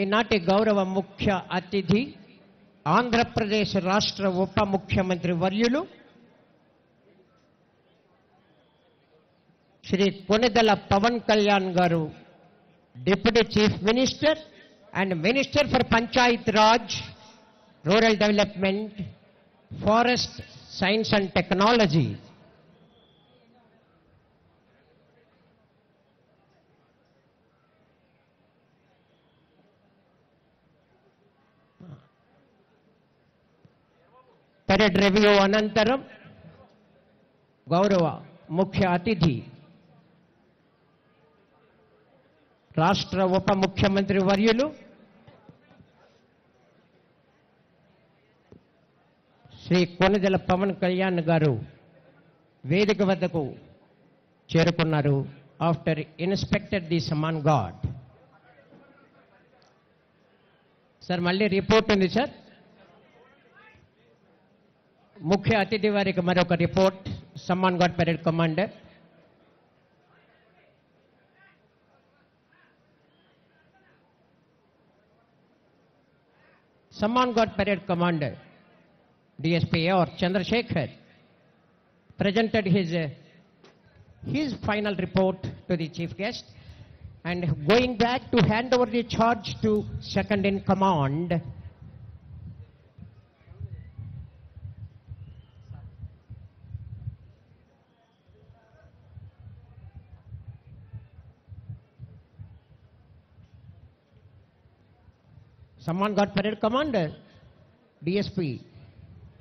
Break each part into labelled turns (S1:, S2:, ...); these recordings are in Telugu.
S1: ఈనాటి గౌరవ ముఖ్య అతిథి ఆంధ్రప్రదేశ్ రాష్ట్ర ఉప ముఖ్యమంత్రి వర్యులు శ్రీ కొనిదల పవన్ కళ్యాణ్ గారు deputy chief minister and minister for Panchayat Raj rural development forest science and technology. Parade review అనంతరం గౌరవ ముఖ్య అతిథి రాష్ట్ర ఉప ముఖ్యమంత్రి వర్యులు శ్రీ కొనిదెల పవన్ కళ్యాణ్ గారు వేదిక వద్దకు చేరుకున్నారు after inspector the samman guard sir మళ్ళీ రిపోర్ట్ ఉంది సార్ ముఖ్య అతిథి వారికి మరొక report Samman God parade commander Samman guard parade commander DSP or Chandrasekhar presented his uh, his final report to the chief guest and going back to hand over the charge to second in command Someone got parade commander, DSP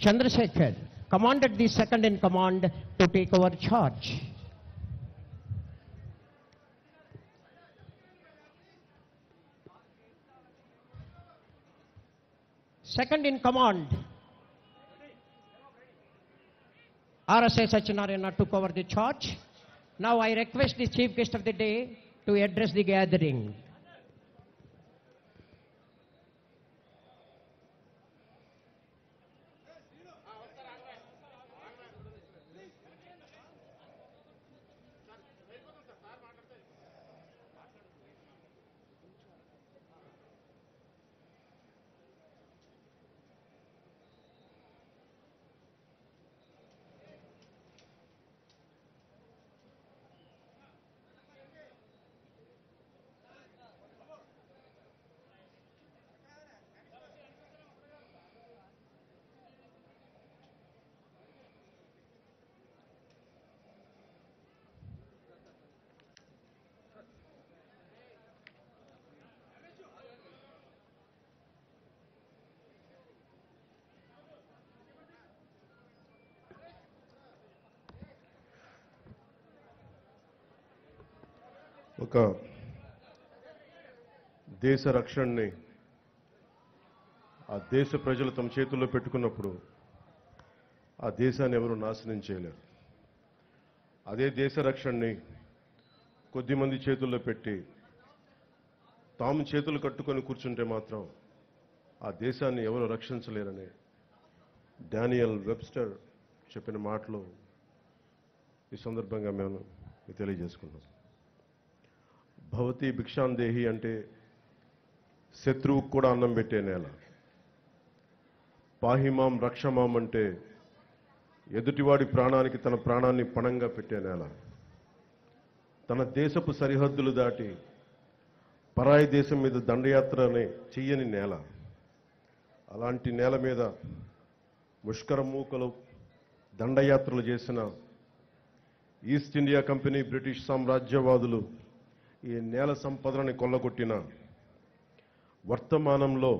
S1: Chandrasekhar, commanded the second in command to take over charge. Second in command, RSA Sachinarayana took over the charge. Now I request the chief guest of the day to address the gathering.
S2: ఒక దేశ రక్షణని ఆ దేశ ప్రజలు తమ చేతుల్లో పెట్టుకున్నప్పుడు ఆ దేశాన్ని ఎవరు నాశనం చేయలేరు. అదే దేశ రక్షణని కొద్దిమంది చేతుల్లో పెట్టి తాము చేతులు కట్టుకొని కూర్చుంటే మాత్రం ఆ దేశాన్ని ఎవరు రక్షించలేరని డానియల్ వెబ్స్టర్ చెప్పిన మాటలు ఈ సందర్భంగా మేము తెలియజేసుకున్నాం. భవతి భిక్షాందేహి అంటే శత్రువుకు కూడా అన్నం పెట్టే నేల. పాహిమాం రక్షమాం అంటే ఎదుటివాడి ప్రాణానికి తన ప్రాణాన్ని పణంగా పెట్టే నేల. తన దేశపు సరిహద్దులు దాటి పరాయి దేశం మీద దండయాత్రని చెయ్యని నేల. అలాంటి నేల మీద ముష్కర మూకలు దండయాత్రలు చేసిన ఈస్ట్ ఇండియా కంపెనీ బ్రిటిష్ సామ్రాజ్యవాదులు ఈ నేల సంపదలని కొల్లగొట్టిన వర్తమానంలో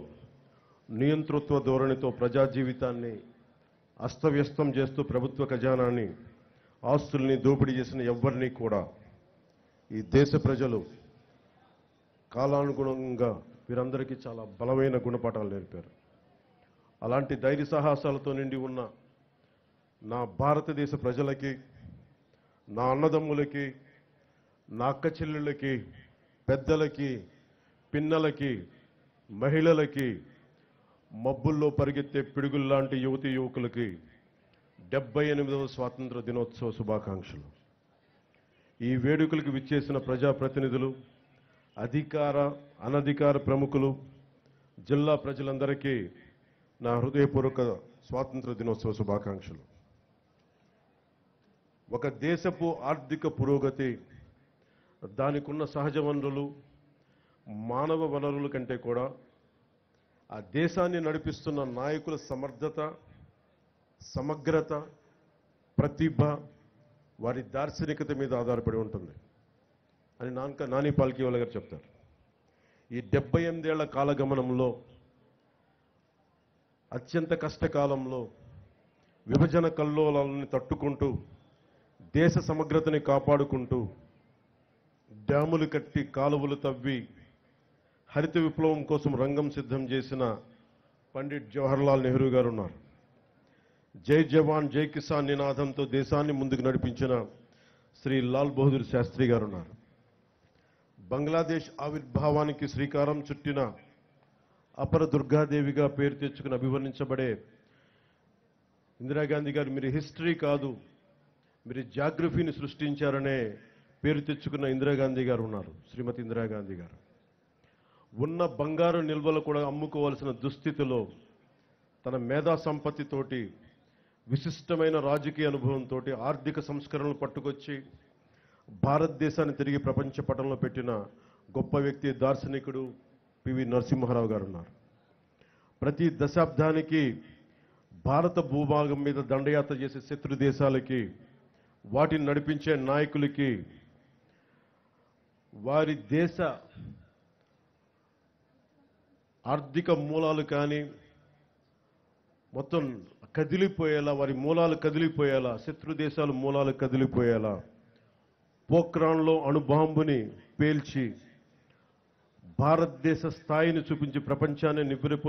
S2: నియంతృత్వ ధోరణితో ప్రజా జీవితాన్ని అస్తవ్యస్తం చేస్తూ ప్రభుత్వ ఖజానాన్ని ఆస్తుల్ని దోపిడీ చేసిన ఎవ్వరినీ కూడా ఈ దేశ ప్రజలు కాలానుగుణంగా వీరందరికీ చాలా బలమైన గుణపాఠాలు నేర్పారు. అలాంటి ధైర్య సాహసాలతో నిండి ఉన్న నా భారతదేశ ప్రజలకి నా అన్నదమ్ములకి నా అక్క చెల్లెళ్ళకి పెద్దలకి పిన్నలకి మహిళలకి మబ్బుల్లో పరిగెత్తే పిడుగుల్లాంటి యువతి యువకులకి డెబ్బై ఎనిమిదవ స్వాతంత్ర దినోత్సవ శుభాకాంక్షలు. ఈ వేడుకలకు విచ్చేసిన ప్రజాప్రతినిధులు అధికార అనధికార ప్రముఖులు జిల్లా ప్రజలందరికీ నా హృదయపూర్వక స్వాతంత్ర దినోత్సవ శుభాకాంక్షలు. ఒక దేశపు ఆర్థిక పురోగతి దానికున్న సహజ వనరులు మానవ వనరుల కంటే కూడా ఆ దేశాన్ని నడిపిస్తున్న నాయకుల సమర్థత సమగ్రత ప్రతిభ వారి దార్శనికత మీద ఆధారపడి ఉంటుంది అని నాన్క నాని పాల్కీవాల గారు చెప్తారు. ఈ డెబ్బై ఎనిమిదేళ్ళ కాలగమనంలో అత్యంత కష్టకాలంలో విభజన కల్లోలాలని తట్టుకుంటూ దేశ సమగ్రతని కాపాడుకుంటూ డ్యాములు కట్టి కాలువలు తవ్వి హరిత విప్లవం కోసం రంగం సిద్ధం చేసిన పండిట్ జవహర్లాల్ నెహ్రూ గారు ఉన్నారు. జై జవాన్ జై కిసాన్ నినాదంతో దేశాన్ని ముందుకు నడిపించిన శ్రీ లాల్ బహదూర్ శాస్త్రి గారు ఉన్నారు. బంగ్లాదేశ్ ఆవిర్భావానికి శ్రీకారం చుట్టిన అపర దుర్గాదేవిగా పేరు తెచ్చుకుని అభివర్ణించబడే ఇందిరాగాంధీ గారు మీరు హిస్టరీ కాదు మీరు జాగ్రఫీని సృష్టించారనే పేరు తెచ్చుకున్న ఇందిరాగాంధీ గారు ఉన్నారు శ్రీమతి ఇందిరాగాంధీ గారు. ఉన్న బంగారు నిల్వలు కూడా అమ్ముకోవాల్సిన దుస్థితిలో తన మేధా సంపత్తితోటి విశిష్టమైన రాజకీయ అనుభవంతో ఆర్థిక సంస్కరణలు పట్టుకొచ్చి భారతదేశాన్ని తిరిగి ప్రపంచ పటంలో పెట్టిన గొప్ప వ్యక్తి దార్శనికుడు పివి నరసింహారావు గారు ఉన్నారు. ప్రతి దశాబ్దానికి భారత భూభాగం మీద దండయాత్ర చేసే శత్రు దేశాలకి వాటిని నడిపించే నాయకులకి వారి దేశ ఆర్థిక మూలాలు కానీ మొత్తం కదిలిపోయేలా వారి మూలాలు కదిలిపోయేలా శత్రు దేశాల మూలాలు కదిలిపోయేలా పోక్రాన్లో అణుబాంబుని పేల్చి భారతదేశ స్థాయిని చూపించి ప్రపంచాన్ని నివ్వెరపో